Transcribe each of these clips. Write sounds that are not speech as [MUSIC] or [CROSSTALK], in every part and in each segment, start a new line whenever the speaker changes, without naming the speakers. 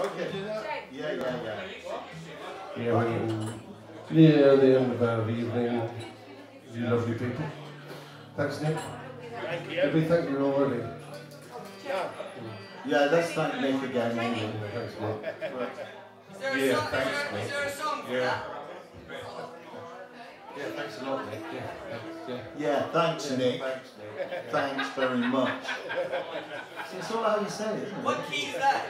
Okay. Yeah, yeah, yeah.
Yeah, we're getting near the end of our evening. You lovely people. Thanks, Nick.
Thank you.
Did we thank you already?
Yeah, Yeah, let's thank Nick again. Anyway.
Thanks, Nick.
Yeah, thanks, Nick.
Yeah. Yeah, thanks a lot, Nick. Yeah, thanks, yeah.
Yeah, thanks, Nick.
Thanks, Nick.
Thanks very much. [LAUGHS] See, it's all how you say it, isn't it?
What key is that?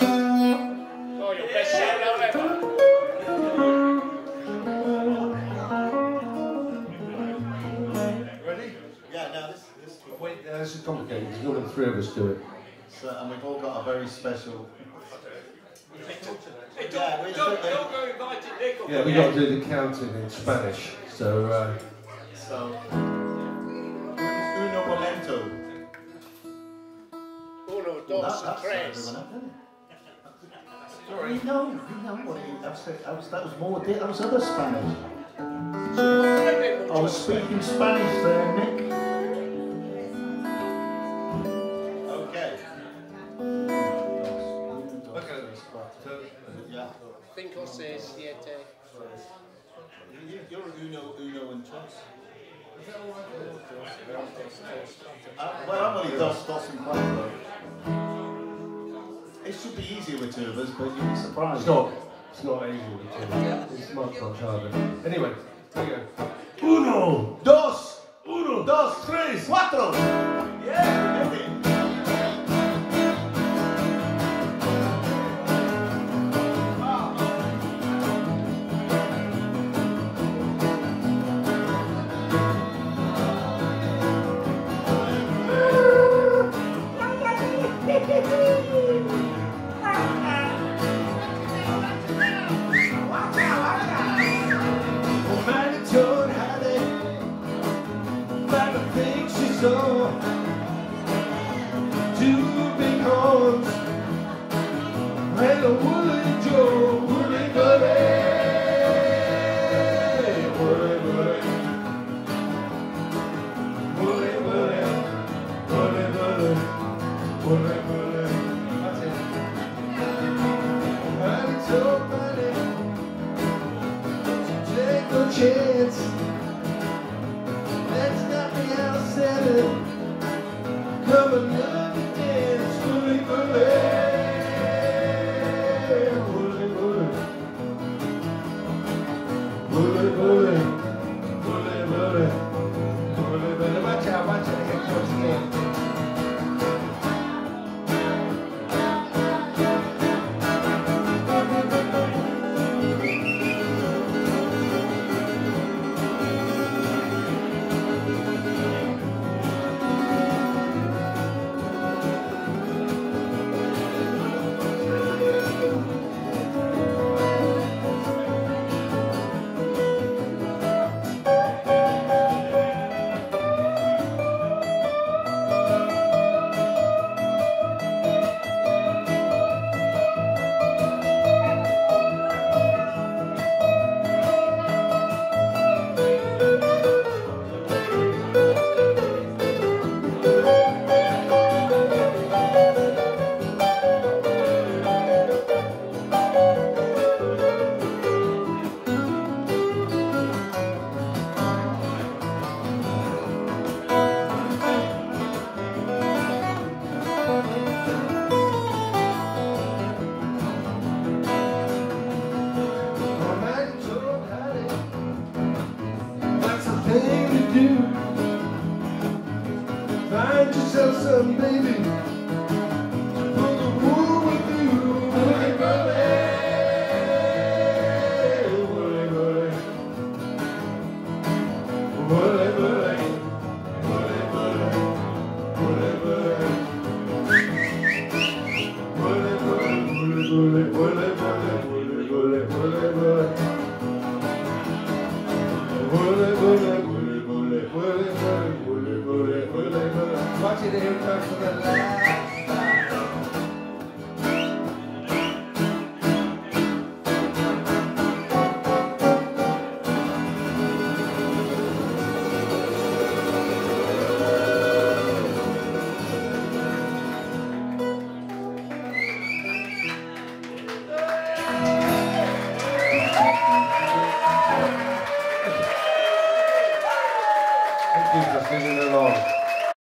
Oh, your best shout out.
Ready?
Yeah, no, this, this
Wait, uh, this is complicated because only three of us do it.
so, and we've all got a very special. Yeah,
don't,
we-
don't, don't go inviting Nick
Yeah, we got to do the counting in Spanish. So, uh,
So, Uno, Well, that, that's
tres.
everyone up, isn't? We know, we know what it, that's it, that was, that was more, that was other Spanish. I was speaking Spanish there, Nick. Okay. Yeah.
Cinco, seis, siete.
You- You're Uno, Uno and Tos. Uh, well, I'm only Dos, Dos and Cuatro. It should be easier with two of us, but you'd be surprised.
it's not. It's not easy with two. It's much, much harder. Anyway, here we go.
Uno, dos, uno, dos, tres, cuatro.
Yes. Find yourself some baby. the wool you. Watch it in turn to the left.